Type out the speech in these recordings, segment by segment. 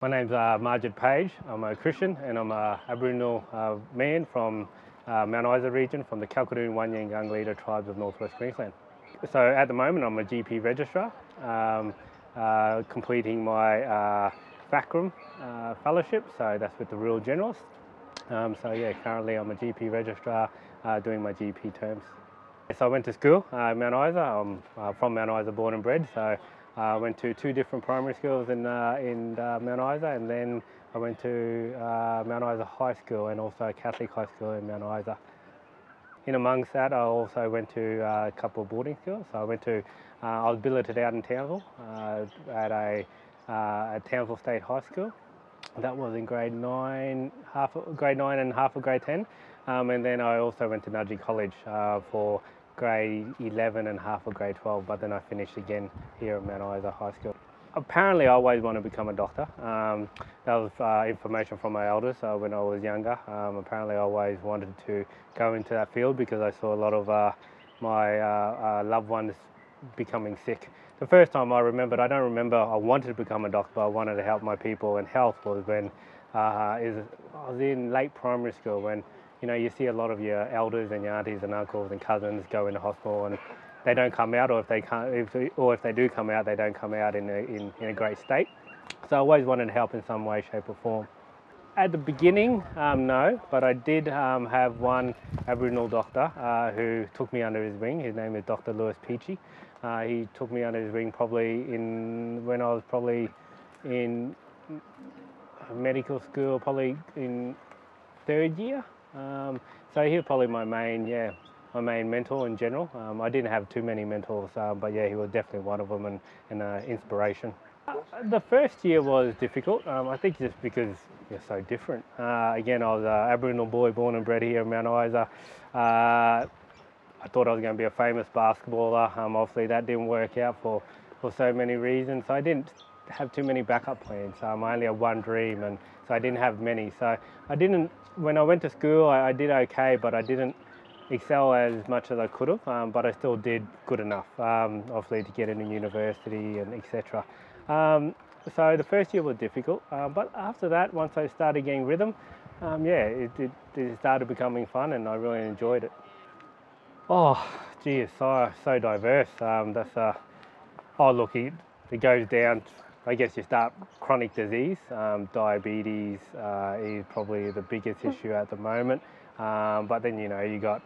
My name's uh, Page. I'm a Christian and I'm a Aboriginal uh, man from uh, Mount Isa region from the Kalkadoon, Wanyang, Gangalidda tribes of northwest Queensland. So at the moment I'm a GP registrar, um, uh, completing my uh, uh, fellowship, so that's with the Rural Generalist. Um, so yeah, currently I'm a GP registrar uh, doing my GP terms. So I went to school, uh, Mount Isa. I'm from Mount Isa, born and bred. So I uh, went to two different primary schools in uh, in uh, Mount Isa, and then I went to uh, Mount Isa High School and also Catholic High School in Mount Isa. In amongst that, I also went to uh, a couple of boarding schools. So I went to, uh, I was billeted out in Townsville at a at Townsville State High School. That was in grade nine, half grade nine and half of grade ten. Um, and then I also went to Nudgee College for grade 11 and half of grade 12, but then I finished again here at Mount Isa High School. Apparently, I always wanted to become a doctor. Um, that was uh, information from my elders uh, when I was younger. Um, apparently, I always wanted to go into that field because I saw a lot of uh, my uh, uh, loved ones becoming sick. The first time I remembered, I don't remember I wanted to become a doctor, but I wanted to help my people and health was when uh, is, I was in late primary school when you know, you see a lot of your elders and your aunties and uncles and cousins go into hospital and they don't come out, or if they can't, if, or if they do come out, they don't come out in a, in, in a great state. So I always wanted to help in some way, shape, or form. At the beginning, um, no, but I did um, have one Aboriginal doctor uh, who took me under his wing. His name is Dr. Louis Peachey. Uh, he took me under his wing probably in when I was probably in medical school, probably in third year. Um, so he was probably my main, yeah, my main mentor in general. Um, I didn't have too many mentors, um, but yeah, he was definitely one of them and an uh, inspiration. Uh, the first year was difficult. Um, I think just because you're so different. Uh, again, I was an Aboriginal boy born and bred here in Mount Isa. Uh, I thought I was going to be a famous basketballer. Um, obviously, that didn't work out for, for so many reasons. So I didn't have too many backup plans. Um, I only had one dream, and so I didn't have many. So I didn't. When I went to school, I, I did okay, but I didn't excel as much as I could have. Um, but I still did good enough, um, obviously, to get into university and etc. Um, so the first year was difficult, uh, but after that, once I started getting rhythm, yeah, it, it, it started becoming fun, and I really enjoyed it. Oh, gee, it's so so diverse. Um, that's uh, oh look, it, it goes down I guess you start chronic disease. Um, diabetes uh, is probably the biggest hmm. issue at the moment. Um, but then you know you got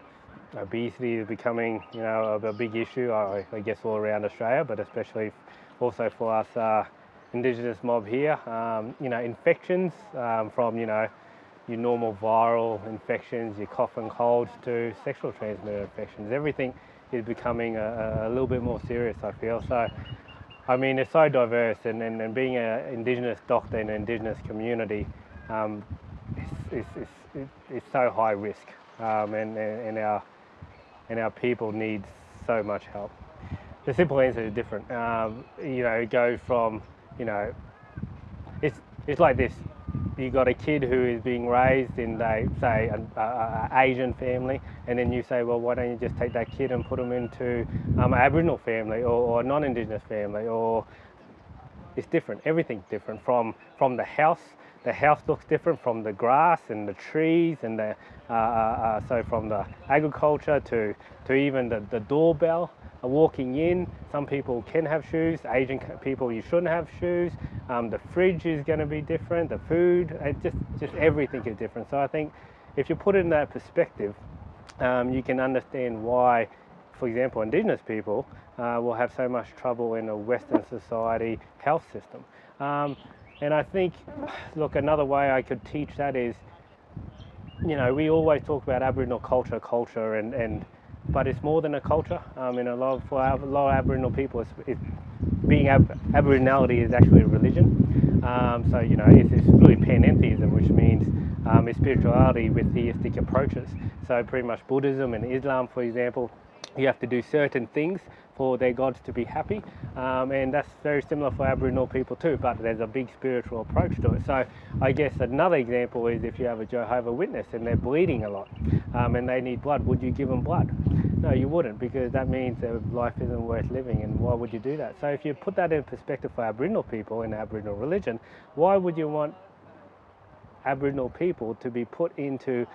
obesity is becoming you know a, a big issue. I, I, guess all around Australia, but especially also for us uh, Indigenous mob here. Um, you know infections um, from you know your normal viral infections, your cough and colds to sexual transmitted infections. Everything is becoming a, a little bit more serious. I feel so. I mean, it's so diverse, and, and, and being an Indigenous doctor in an Indigenous community, um, it's, it's, so high risk, um, and, and, our, and our people need so much help. The simple answer is different. Um, you know, go from, you know, it's, it's like this you got a kid who is being raised in, a, say, an Asian family, and then you say, well, why don't you just take that kid and put him into um, an Aboriginal family or, or a non-Indigenous family, or it's different. Everything's different from from the house. The house looks different from the grass and the trees and the uh, uh, uh so from the agriculture to to even the, the doorbell walking in. Some people can have shoes. Asian people, you shouldn't have shoes. Um, the fridge is going to be different. The food, it just just everything is different. So I think if you put it in that perspective, um, you can understand why, for example, Indigenous people uh, will have so much trouble in a Western society health system. Um, and I think, look, another way I could teach that is, you know, we always talk about Aboriginal culture, culture, and and but it's more than a culture. Um, mean, a lot of, for a lot of Aboriginal people, it's, it's being ab- Aboriginality is actually a religion. Um, so you know, it's, it's really panentheism, which means um, it's spirituality with theistic approaches. So pretty much Buddhism and Islam, for example, you have to do certain things for their gods to be happy. Um, and that's very similar for Aboriginal people too, but there's a big spiritual approach to it. So I guess another example is if you have a Jehovah Witness and they're bleeding a lot um, and they need blood, would you give them blood? No, you wouldn't because that means that life isn't worth living and why would you do that? So if you put that in perspective for Aboriginal people in Aboriginal religion, why would you want Aboriginal people to be put into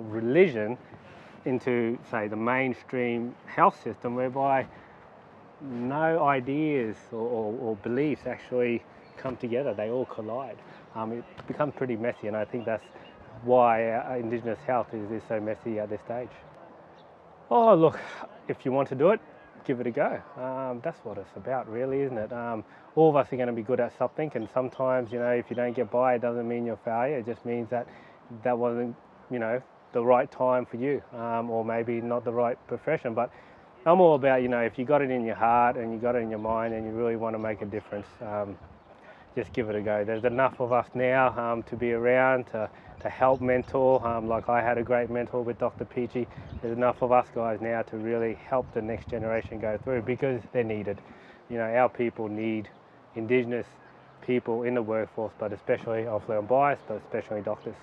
religion, into say the mainstream health system whereby no ideas or, or, or beliefs actually come together, they all collide. Um, it becomes pretty messy and I think that's why uh, Indigenous health is, is so messy at this stage. Oh, look, if you want to do it, give it a go. Um, that's what it's about, really, isn't it? Um, all of us are going to be good at something, and sometimes, you know, if you don't get by, it doesn't mean you're a failure. It just means that that wasn't, you know, the right time for you, um, or maybe not the right profession. But I'm all about, you know, if you got it in your heart and you got it in your mind and you really want to make a difference, um, just give it a go. There's enough of us now um, to be around to, to help mentor. Um, like I had a great mentor with Dr. Peachey. There's enough of us guys now to really help the next generation go through because they're needed. You know, our people need Indigenous people in the workforce, but especially, I'm biased, but especially doctors.